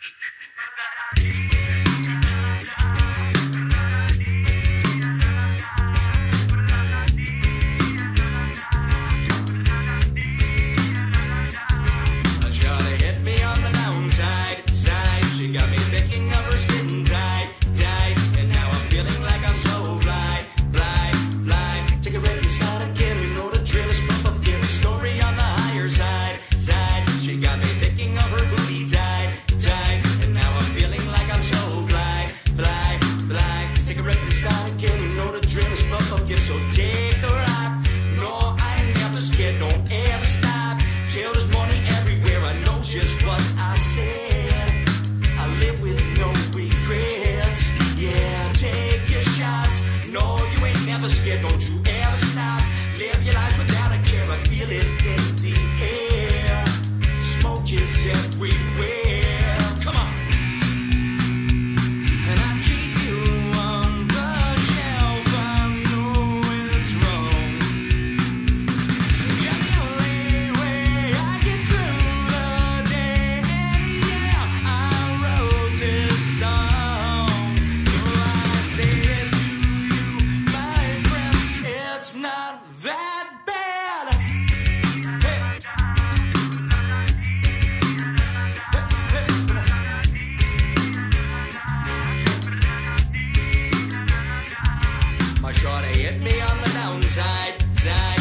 you not that bad. My shorty hit me on the downside. Side.